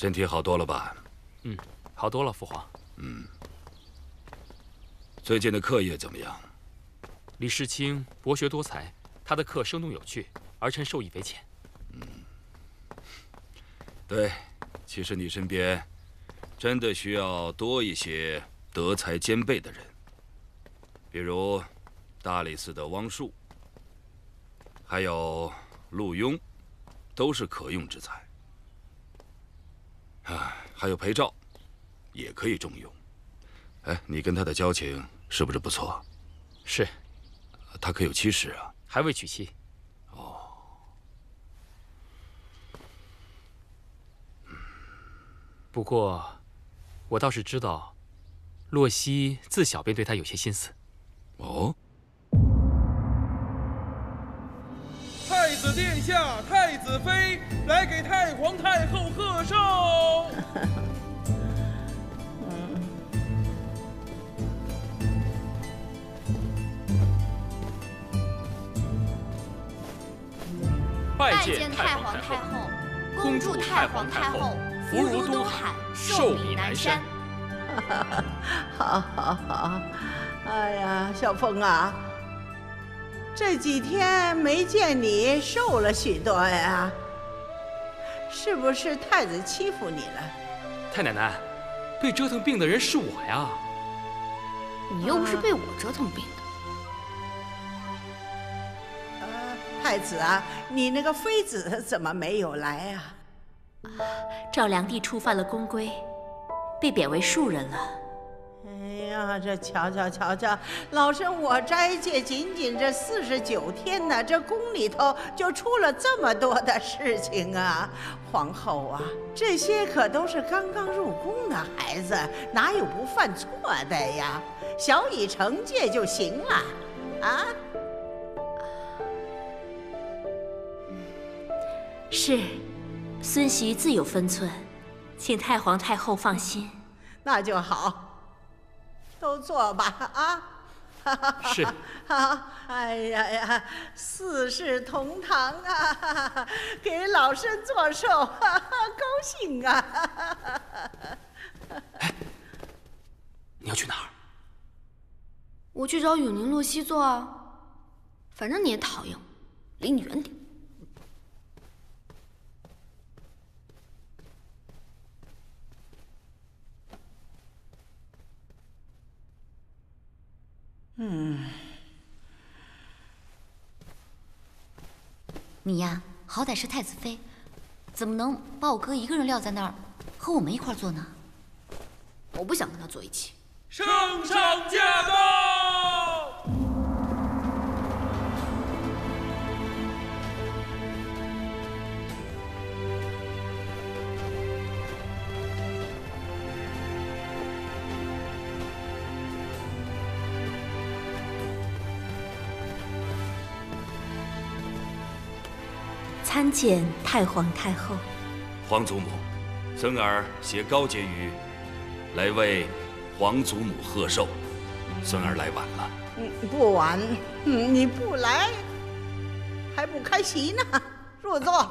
身体好多了吧？嗯，好多了，父皇。嗯。最近的课业怎么样？李世清博学多才，他的课生动有趣，儿臣受益匪浅。嗯，对，其实你身边真的需要多一些德才兼备的人，比如大理寺的汪树，还有陆庸，都是可用之才。啊，还有裴照，也可以重用。哎，你跟他的交情是不是不错？是。他可有妻室啊？还未娶妻。哦。不过，我倒是知道，洛溪自小便对他有些心思。哦。子殿下，太子妃来给太皇太后贺寿。拜见太皇太后，恭祝太皇太后福如东海，寿比南山。好，好，好！哎呀，小凤啊，这几天没见你瘦了许多呀，是不是太子欺负你了？太奶奶，被折腾病的人是我呀。你又不是被我折腾病的。太子啊，你那个妃子怎么没有来啊？赵良娣触犯了宫规，被贬为庶人了。哎呀，这瞧瞧瞧瞧，老身我斋戒仅仅这四十九天呢，这宫里头就出了这么多的事情啊！皇后啊，这些可都是刚刚入宫的孩子，哪有不犯错的呀？小以惩戒就行了，啊？是，孙媳自有分寸，请太皇太后放心。那就好，都坐吧啊！是。好，哎呀呀，四世同堂啊，给老身做寿，高兴啊！哎，你要去哪儿？我去找永宁、洛溪坐啊，反正你也讨厌我，离你远点。嗯，你呀，好歹是太子妃，怎么能把我哥一个人撂在那儿，和我们一块儿坐呢？我不想跟他坐一起。圣上驾到！参见太皇太后。皇祖母，孙儿携高婕妤来为皇祖母贺寿。孙儿来晚了。嗯，不晚。嗯，你不来还不开席呢。入座。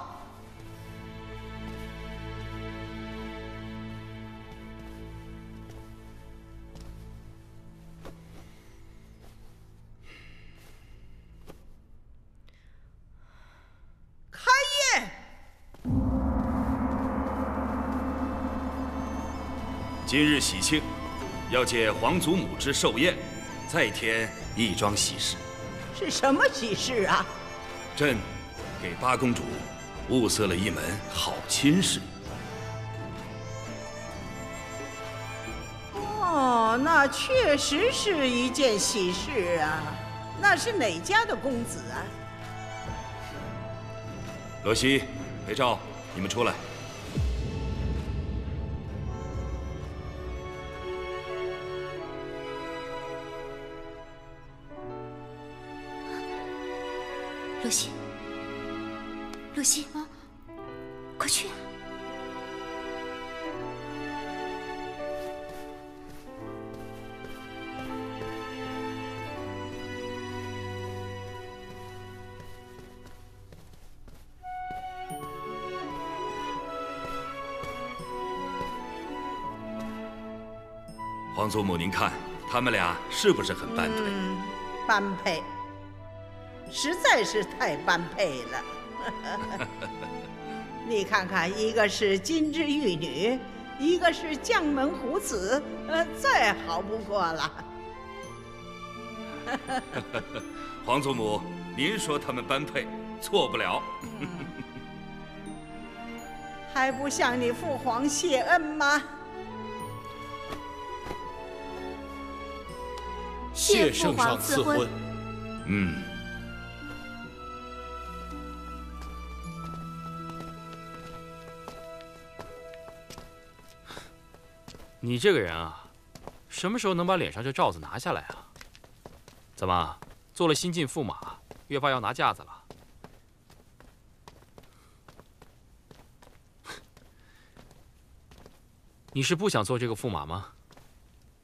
今日喜庆，要借皇祖母之寿宴，再添一桩喜事。是什么喜事啊？朕给八公主物色了一门好亲事。哦，那确实是一件喜事啊。那是哪家的公子啊？罗西、裴照，你们出来。露西，快去啊！皇祖母，您看他们俩是不是很般配？般配，实在是太般配了。你看看，一个是金枝玉女，一个是将门虎子，呃，再好不过了。皇祖母，您说他们般配，错不了。还不向你父皇谢恩吗？谢父皇赐婚。嗯，你这个人啊，什么时候能把脸上这罩子拿下来啊？怎么做了新晋驸马，越发要拿架子了？你是不想做这个驸马吗？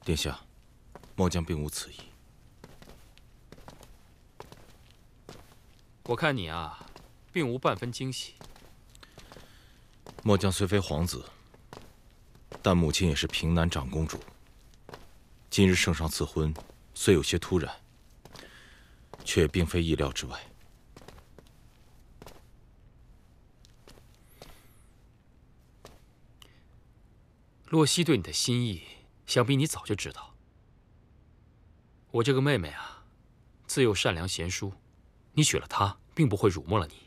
殿下，末将并无此意。我看你啊，并无半分惊喜。末将虽非皇子，但母亲也是平南长公主。今日圣上赐婚，虽有些突然，却也并非意料之外。洛西对你的心意，想必你早就知道。我这个妹妹啊，自幼善良贤淑，你娶了她，并不会辱没了你。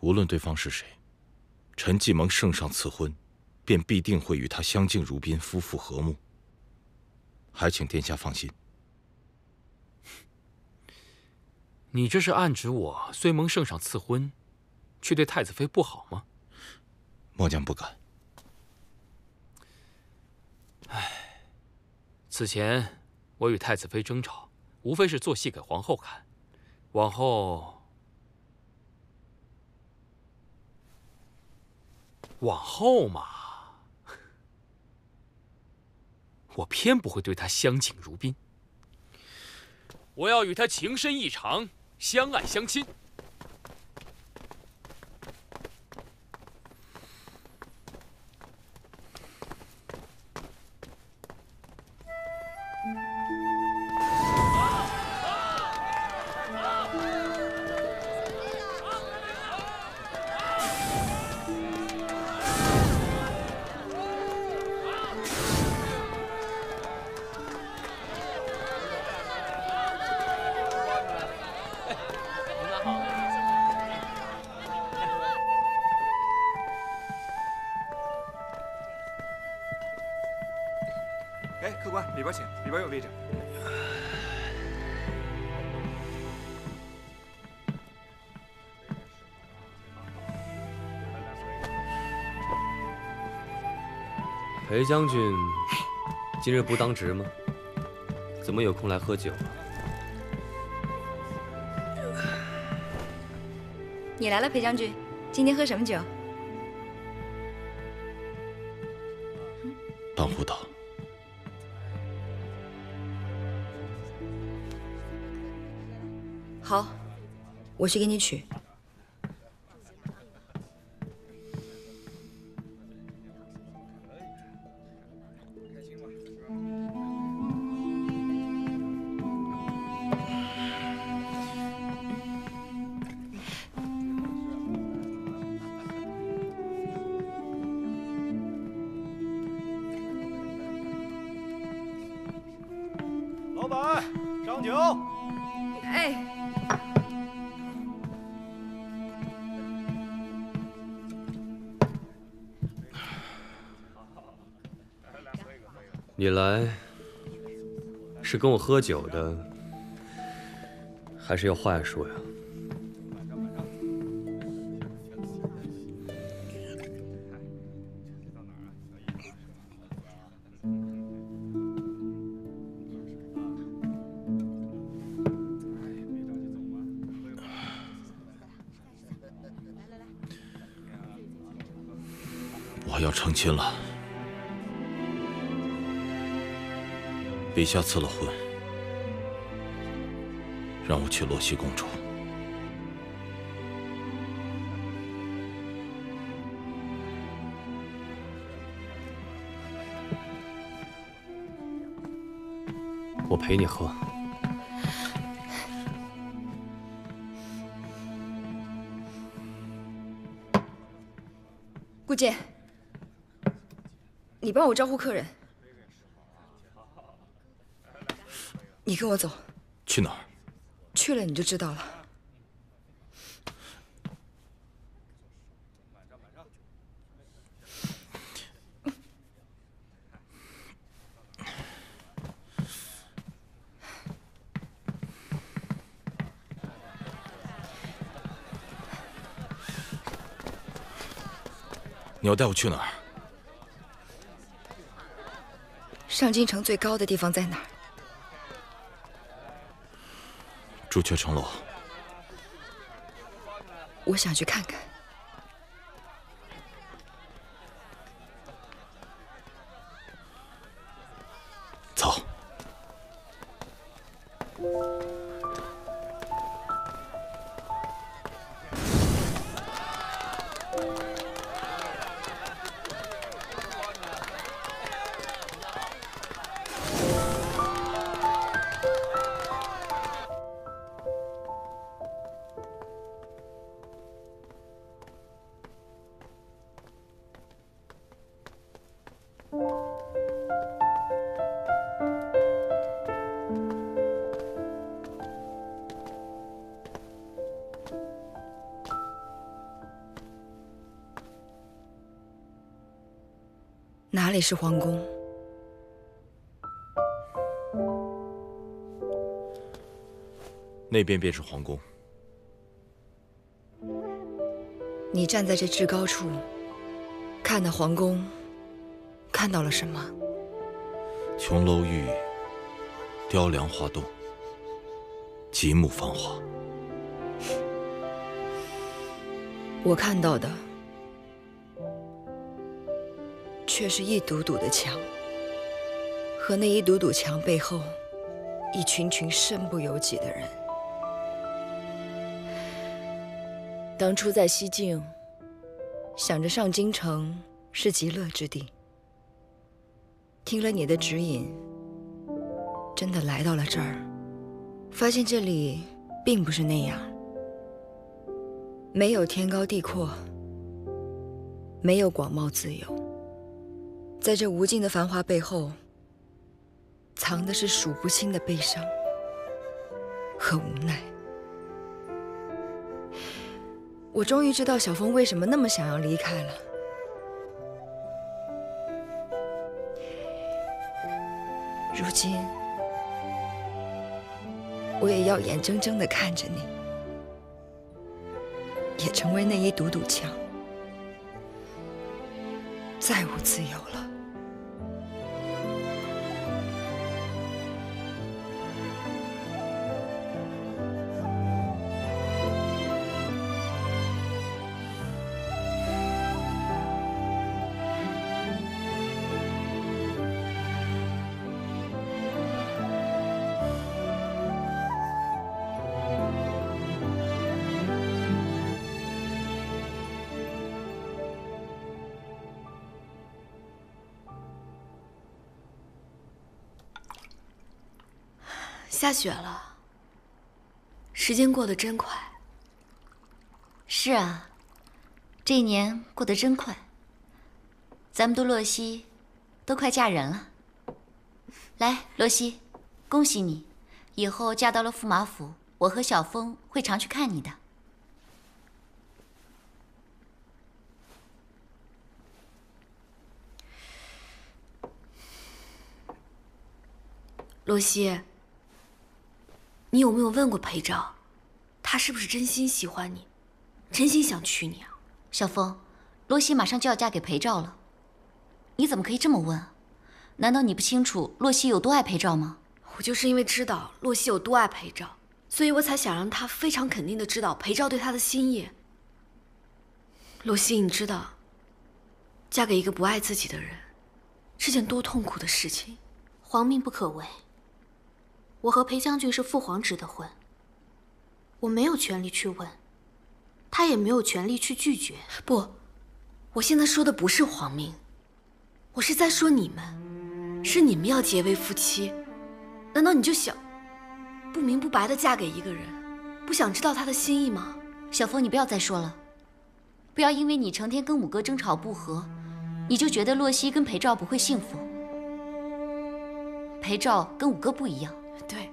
无论对方是谁，臣既蒙圣上赐婚，便必定会与他相敬如宾，夫妇和睦。还请殿下放心。你这是暗指我虽蒙圣上赐婚，却对太子妃不好吗？末将不敢。唉，此前我与太子妃争吵，无非是做戏给皇后看。往后，往后嘛，我偏不会对她相敬如宾。我要与她情深意长，相爱相亲。裴将军今日不当值吗？怎么有空来喝酒？你来了，裴将军，今天喝什么酒？当护道，好，我去给你取。来是跟我喝酒的，还是有话要说呀？我要成亲了。陛下赐了婚。让我去洛溪公主。我陪你喝。顾剑。你帮我招呼客人。跟我走。去哪儿？去了你就知道了。你要带我去哪儿？上京城最高的地方在哪儿？朱雀城楼。我想去看看。哪里是皇宫？那边便是皇宫。你站在这至高处，看那皇宫，看到了什么？琼楼玉宇，雕梁画栋，极目繁华。我看到的。却是一堵堵的墙，和那一堵堵墙背后，一群群身不由己的人。当初在西境，想着上京城是极乐之地，听了你的指引，真的来到了这儿，发现这里并不是那样，没有天高地阔，没有广袤自由。在这无尽的繁华背后，藏的是数不清的悲伤和无奈。我终于知道小峰为什么那么想要离开了。如今，我也要眼睁睁的看着你，也成为那一堵堵墙，再无自由了。下雪了，时间过得真快。是啊，这一年过得真快。咱们的洛西都快嫁人了。来，洛西，恭喜你，以后嫁到了驸马府，我和小峰会常去看你的。洛西。你有没有问过裴昭，他是不是真心喜欢你，真心想娶你啊？小峰，洛西马上就要嫁给裴昭了，你怎么可以这么问？难道你不清楚洛西有多爱裴昭吗？我就是因为知道洛西有多爱裴昭，所以我才想让他非常肯定的知道裴昭对他的心意。洛西，你知道，嫁给一个不爱自己的人，是件多痛苦的事情，皇命不可违。我和裴将军是父皇指的婚，我没有权利去问，他也没有权利去拒绝。不，我现在说的不是皇命，我是在说你们，是你们要结为夫妻，难道你就想不明不白的嫁给一个人，不想知道他的心意吗？小峰，你不要再说了，不要因为你成天跟五哥争吵不和，你就觉得洛西跟裴照不会幸福。裴照跟五哥不一样，对，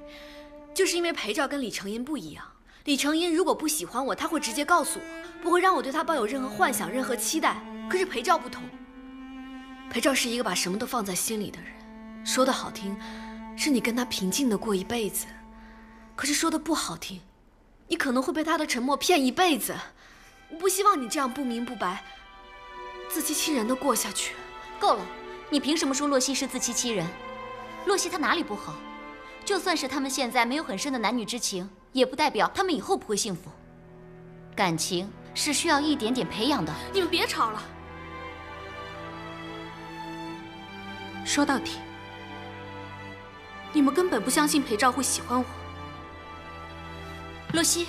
就是因为裴照跟李成荫不一样。李成荫如果不喜欢我，他会直接告诉我，不会让我对他抱有任何幻想、任何期待。可是裴照不同，裴照是一个把什么都放在心里的人。说的好听，是你跟他平静的过一辈子；可是说的不好听，你可能会被他的沉默骗一辈子。我不希望你这样不明不白、自欺欺人的过下去。够了，你凭什么说洛西是自欺欺人？洛西他哪里不好？就算是他们现在没有很深的男女之情，也不代表他们以后不会幸福。感情是需要一点点培养的。你们别吵了。说到底，你们根本不相信裴照会喜欢我。洛西，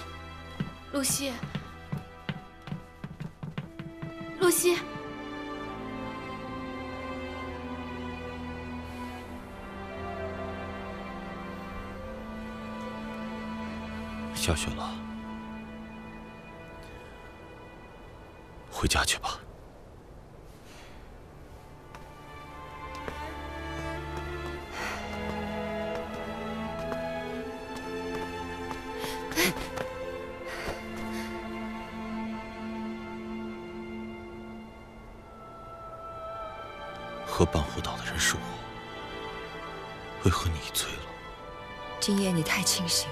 洛西，洛西。下雪了，回家去吧。喝半壶岛的人是我，为何你醉了？今夜你太清醒。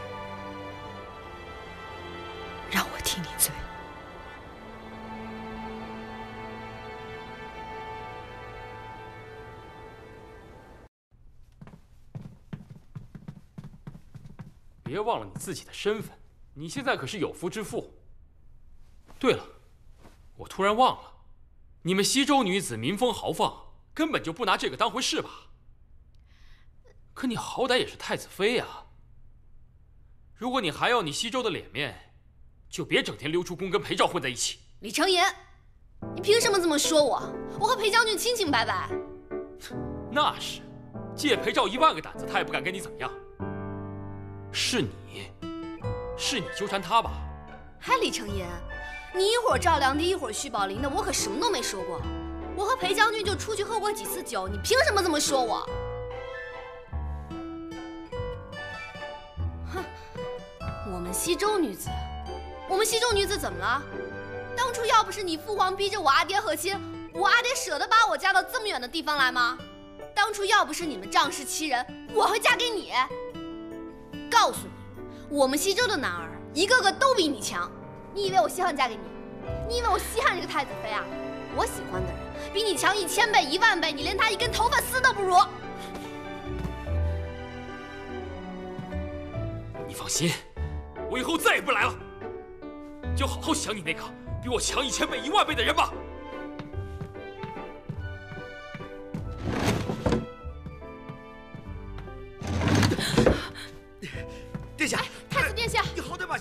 别忘了你自己的身份，你现在可是有夫之妇。对了，我突然忘了，你们西周女子民风豪放，根本就不拿这个当回事吧？可你好歹也是太子妃啊！如果你还要你西周的脸面，就别整天溜出宫跟裴照混在一起。李承言，你凭什么这么说我？我和裴将军清清白白。那是，借裴照一万个胆子，他也不敢跟你怎么样。是你，是你纠缠他吧？嗨，李成言，你一会儿赵良娣，一会儿徐宝林的，我可什么都没说过。我和裴将军就出去喝过几次酒，你凭什么这么说我？哼，我们西周女子。我们西周女子怎么了？当初要不是你父皇逼着我阿爹和亲，我阿爹舍得把我嫁到这么远的地方来吗？当初要不是你们仗势欺人，我会嫁给你。告诉你，我们西周的男儿一个个都比你强。你以为我稀罕嫁给你？你以为我稀罕这个太子妃啊？我喜欢的人比你强一千倍、一万倍，你连他一根头发丝都不如。你放心，我以后再也不来了。就好好想你那个比我强一千倍、一万倍的人吧。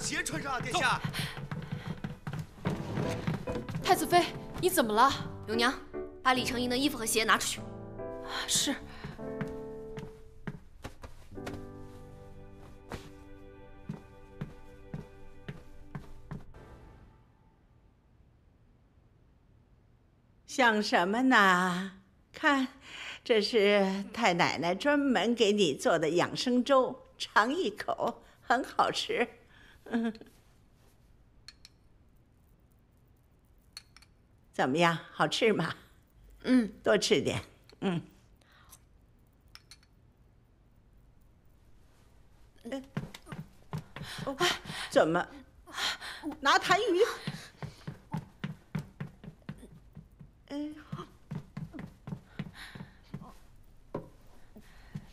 鞋穿上啊！殿下，太子妃，你怎么了？永娘，把李成荫的衣服和鞋拿出去。是。想什么呢？看，这是太奶奶专门给你做的养生粥，尝一口，很好吃。嗯，怎么样？好吃吗？嗯，多吃点。嗯。哎，怎么？拿痰盂。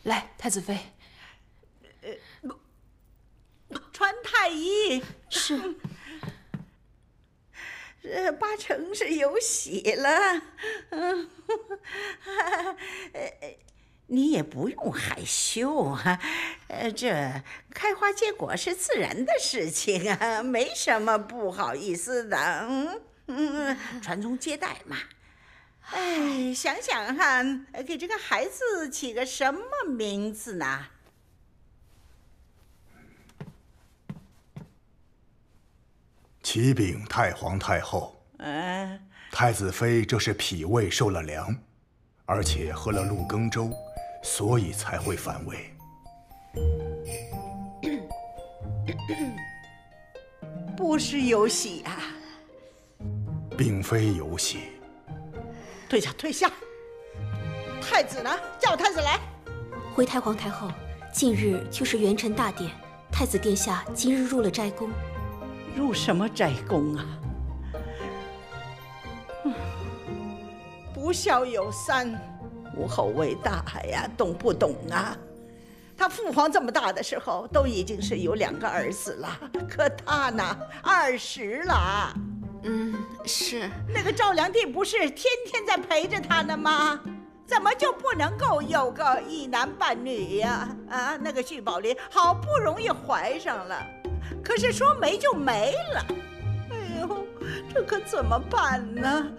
来，太子妃。呃，穿太医是。这八成是有喜了。嗯，你也不用害羞啊。呃，这开花结果是自然的事情啊，没什么不好意思的。嗯嗯，传宗接代嘛。哎，想想哈，给这个孩子起个什么名字呢？启禀太皇太后，嗯，太子妃这是脾胃受了凉，而且喝了鹿羹粥，所以才会反胃。不是有喜啊，并非有喜。退下，退下。太子呢？叫太子来。回太皇太后，近日就是元辰大典，太子殿下今日入了斋宫。入什么斋宫啊？不孝有三，无后为大呀，懂不懂啊？他父皇这么大的时候，都已经是有两个儿子了，可他呢，二十了。嗯，是。那个赵良娣不是天天在陪着他呢吗？怎么就不能够有个一男半女呀？啊，那个徐宝林好不容易怀上了，可是说没就没了。哎呦，这可怎么办呢？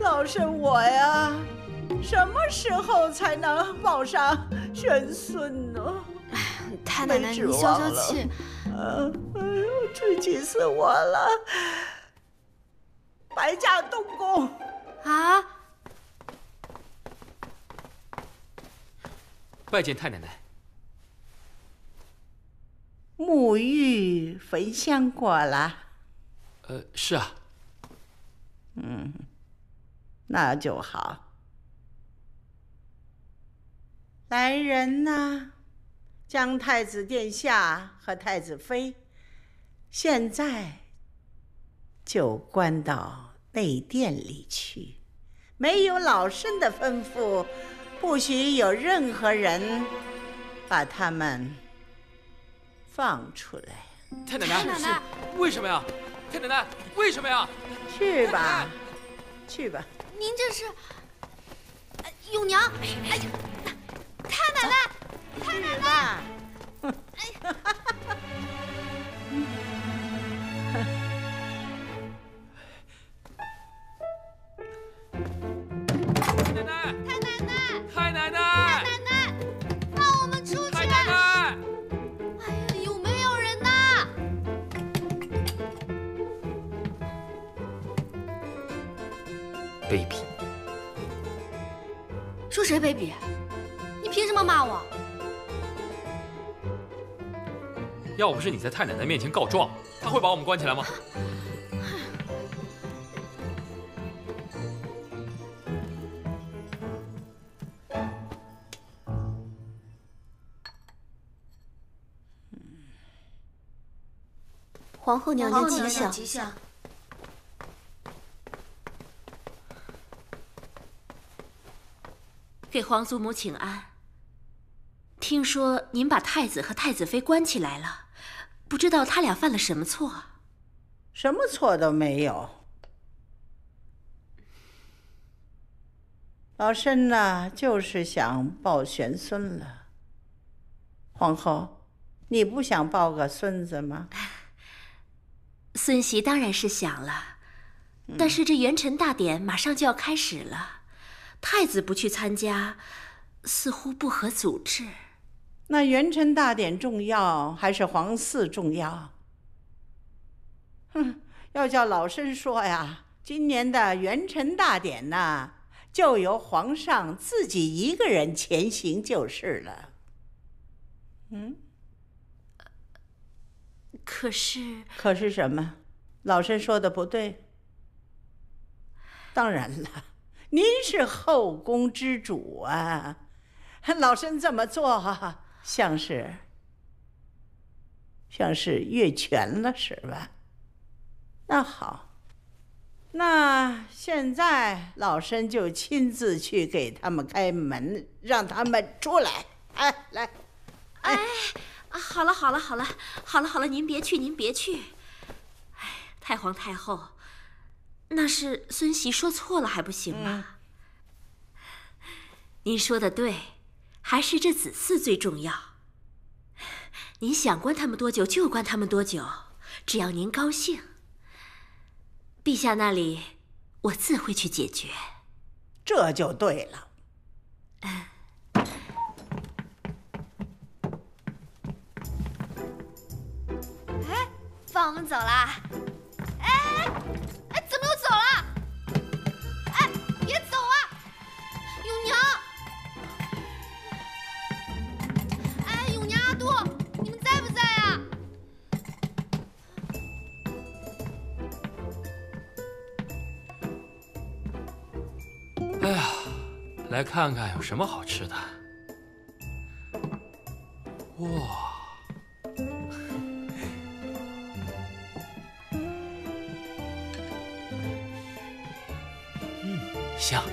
老身我呀，什么时候才能抱上玄孙呢？哎，太奶奶，你消消气。呃，哎呦，这气死我了！白家东宫啊！拜见太奶奶。沐浴焚香过了。呃，是啊。嗯，那就好。来人呐，将太子殿下和太子妃现在就关到内殿里去，没有老身的吩咐。不许有任何人把他们放出来。太奶奶，太奶奶，为什么呀？太奶奶，为什么呀？去吧，去吧。您这是，永娘，哎呀，太奶奶，太奶奶，哎。卑说谁卑鄙？你凭什么骂我？要不是你在太奶奶面前告状，她会把我们关起来吗？皇后娘娘吉祥。给皇祖母请安。听说您把太子和太子妃关起来了，不知道他俩犯了什么错？什么错都没有。老身呢，就是想抱玄孙了。皇后，你不想抱个孙子吗？孙媳当然是想了，但是这元辰大典马上就要开始了。太子不去参加，似乎不合祖制。那元辰大典重要还是皇嗣重要？哼，要叫老身说呀，今年的元辰大典呐，就由皇上自己一个人前行就是了。嗯，可是，可是什么？老身说的不对？当然了。您是后宫之主啊，老身这么做像是像是越权了是吧？那好，那现在老身就亲自去给他们开门，让他们出来。哎，来，哎，好了好了好了好了好了，您别去您别去。哎，太皇太后。那是孙媳说错了还不行吗？您说的对，还是这子嗣最重要。您想关他们多久就关他们多久，只要您高兴。陛下那里，我自会去解决。这就对了。哎，放我们走啦！哎哎，来看看有什么好吃的。哇！嗯，香。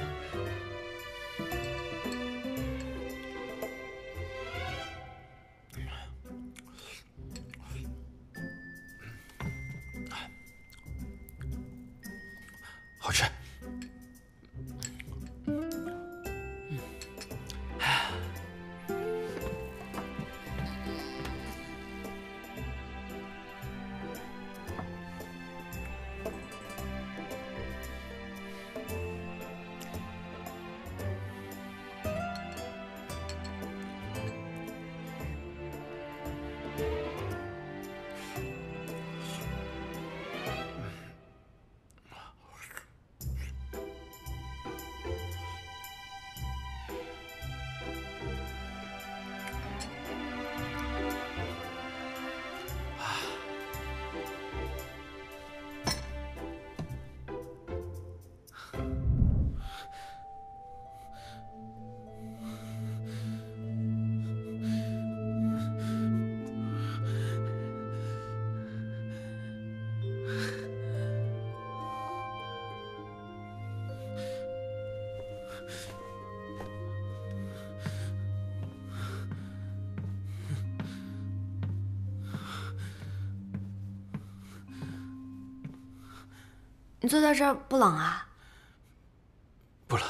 你坐在这儿不冷啊？不冷，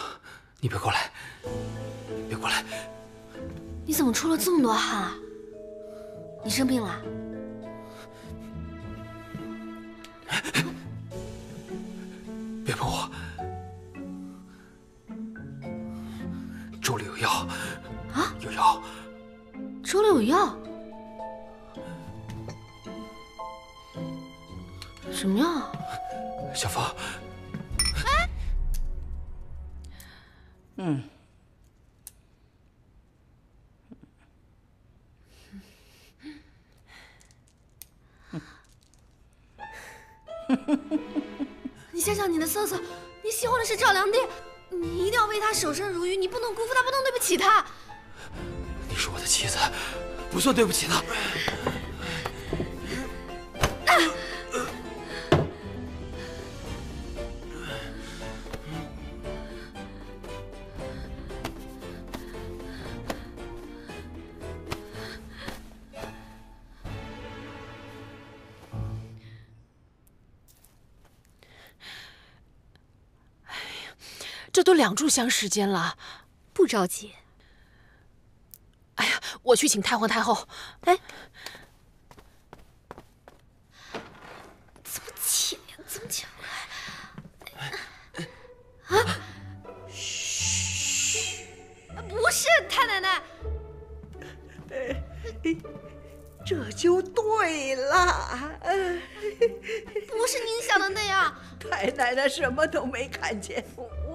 你别过来，别过来！你怎么出了这么多汗啊？你生病了？瑟瑟，你喜欢的是赵良娣，你一定要为他守身如玉，你不能辜负他，不能对不起他。你是我的妻子，不算对不起她。都两炷香时间了，不着急。哎呀，我去请太皇太后。哎，怎么浅呀，怎么浅啊！嘘，不是太奶奶。这就对了。不是您想的那样。太奶奶什么都没看见，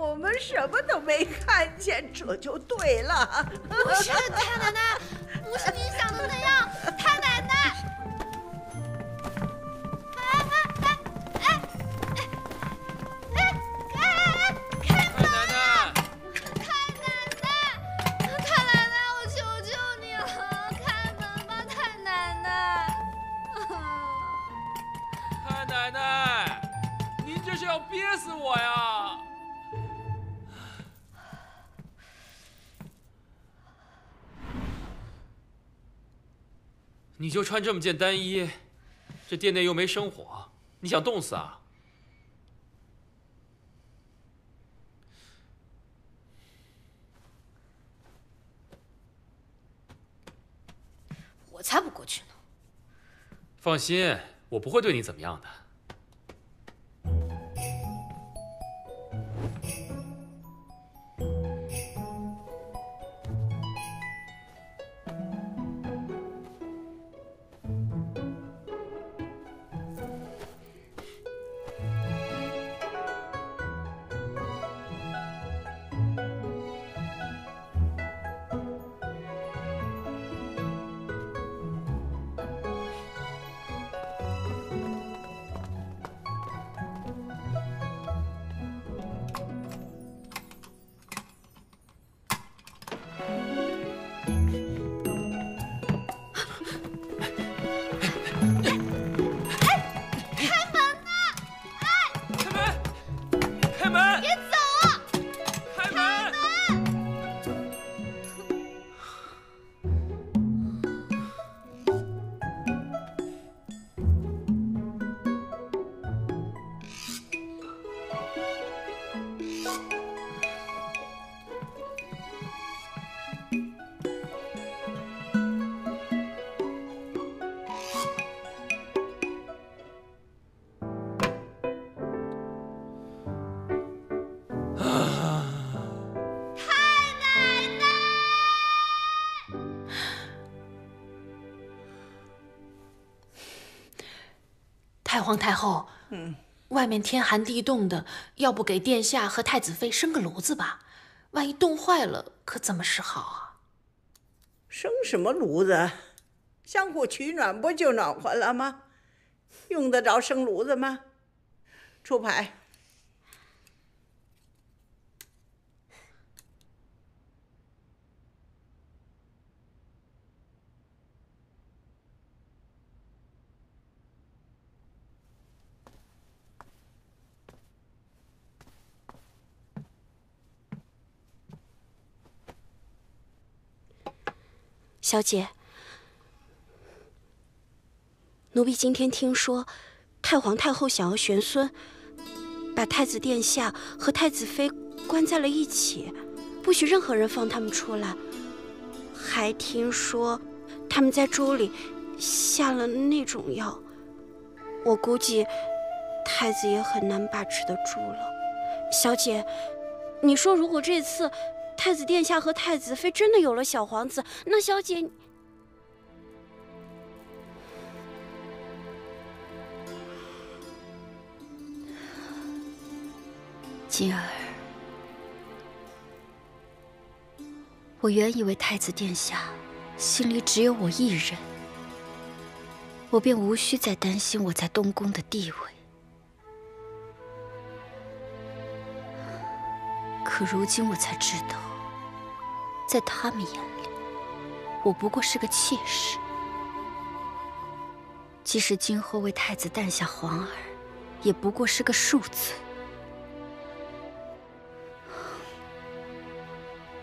我们什么都没看见，这就对了。不是太奶奶，不是你想的那样，太奶奶。哎哎哎哎哎哎哎！开门！太奶奶，太奶奶，太奶奶，我求求你了，开门吧，太奶奶。太奶奶，您这是要憋死我呀！你就穿这么件单衣，这店内又没生火，你想冻死啊？我才不过去呢。放心，我不会对你怎么样的。皇太后，嗯，外面天寒地冻的，要不给殿下和太子妃生个炉子吧？万一冻坏了，可怎么是好啊？生什么炉子？相互取暖不就暖和了吗？用得着生炉子吗？出牌。小姐，奴婢今天听说，太皇太后想要玄孙，把太子殿下和太子妃关在了一起，不许任何人放他们出来。还听说，他们在粥里下了那种药，我估计太子也很难把持得住了。小姐，你说如果这次……太子殿下和太子妃真的有了小皇子，那小姐，金儿，我原以为太子殿下心里只有我一人，我便无需再担心我在东宫的地位。可如今我才知道，在他们眼里，我不过是个妾室。即使今后为太子诞下皇儿，也不过是个庶子。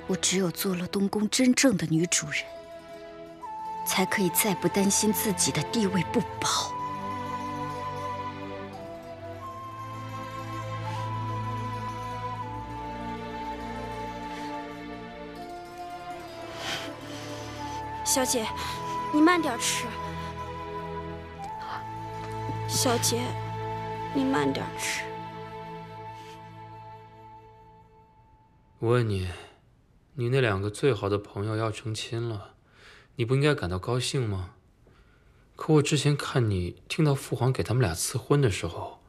我只有做了东宫真正的女主人，才可以再不担心自己的地位不保。小姐，你慢点吃。小姐，你慢点吃。我问你，你那两个最好的朋友要成亲了，你不应该感到高兴吗？可我之前看你听到父皇给他们俩赐婚的时候，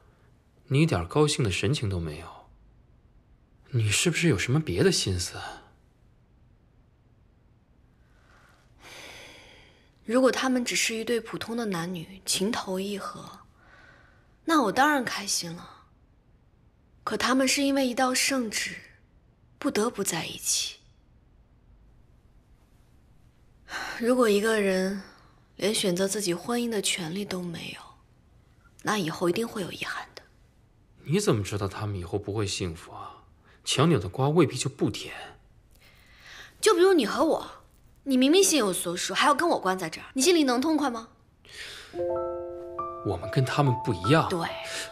你一点高兴的神情都没有。你是不是有什么别的心思？如果他们只是一对普通的男女，情投意合，那我当然开心了。可他们是因为一道圣旨，不得不在一起。如果一个人连选择自己婚姻的权利都没有，那以后一定会有遗憾的。你怎么知道他们以后不会幸福啊？强扭的瓜未必就不甜。就比如你和我。你明明心有所属，还要跟我关在这儿，你心里能痛快吗？我们跟他们不一样。对，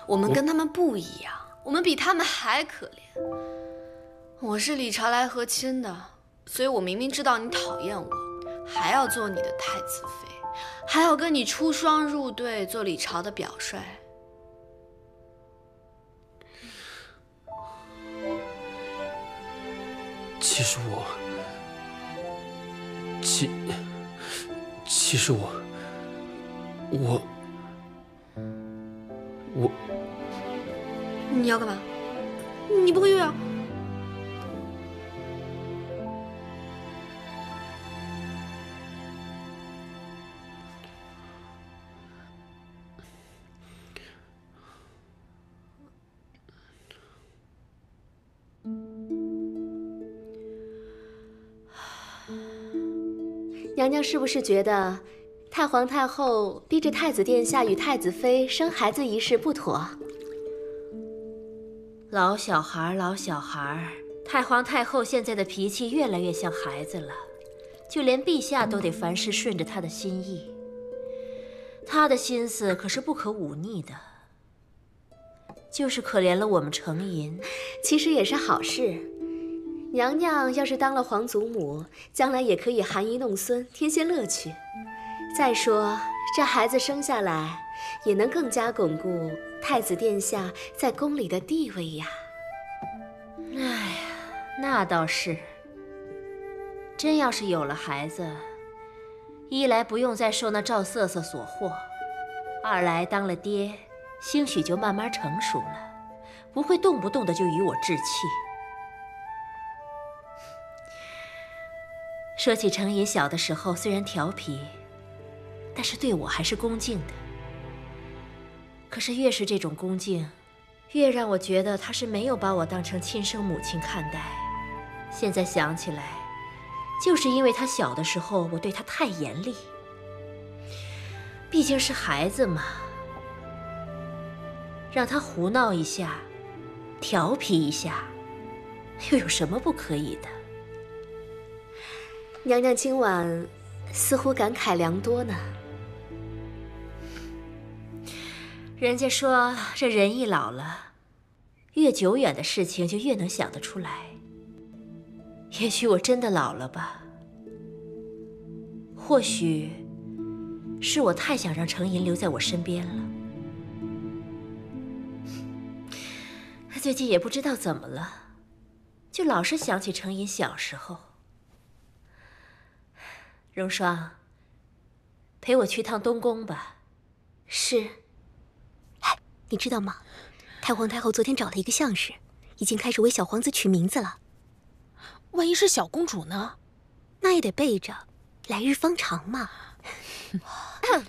我们跟他们不一样，我们比他们还可怜。我是李朝来和亲的，所以我明明知道你讨厌我，还要做你的太子妃，还要跟你出双入对，做李朝的表率。其实我。其其实我我我，你要干嘛？你不会又要？娘娘是不是觉得太皇太后逼着太子殿下与太子妃生孩子一事不妥？老小孩，老小孩，太皇太后现在的脾气越来越像孩子了，就连陛下都得凡事顺着她的心意。她的心思可是不可忤逆的，就是可怜了我们程银，其实也是好事。娘娘要是当了皇祖母，将来也可以含饴弄孙，添些乐趣。再说，这孩子生下来，也能更加巩固太子殿下在宫里的地位呀。哎呀，那倒是。真要是有了孩子，一来不用再受那赵瑟瑟所惑，二来当了爹，兴许就慢慢成熟了，不会动不动的就与我置气。说起程银小的时候，虽然调皮，但是对我还是恭敬的。可是越是这种恭敬，越让我觉得他是没有把我当成亲生母亲看待。现在想起来，就是因为他小的时候我对他太严厉。毕竟是孩子嘛，让他胡闹一下，调皮一下，又有什么不可以的？娘娘今晚似乎感慨良多呢。人家说这人一老了，越久远的事情就越能想得出来。也许我真的老了吧？或许是我太想让程银留在我身边了。他最近也不知道怎么了，就老是想起程银小时候。荣双，陪我去趟东宫吧。是。哎，你知道吗？太皇太后昨天找了一个相士，已经开始为小皇子取名字了。万一是小公主呢？那也得备着，来日方长嘛。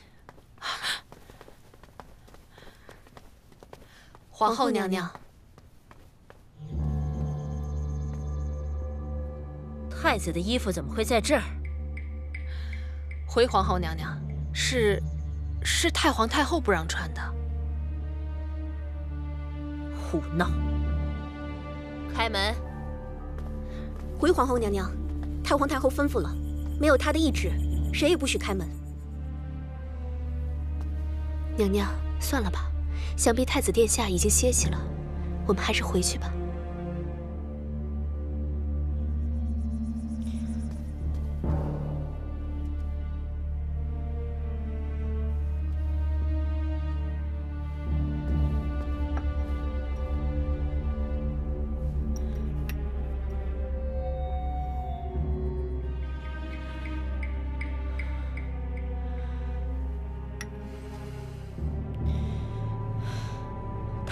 皇后娘娘，太子的衣服怎么会在这儿？回皇后娘娘，是，是太皇太后不让穿的。胡闹！开门！回皇后娘娘，太皇太后吩咐了，没有她的懿旨，谁也不许开门。娘娘，算了吧，想必太子殿下已经歇息了，我们还是回去吧。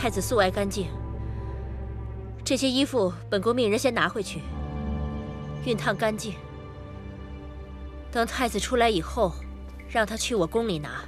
太子素爱干净，这些衣服本宫命人先拿回去，熨烫干净。等太子出来以后，让他去我宫里拿。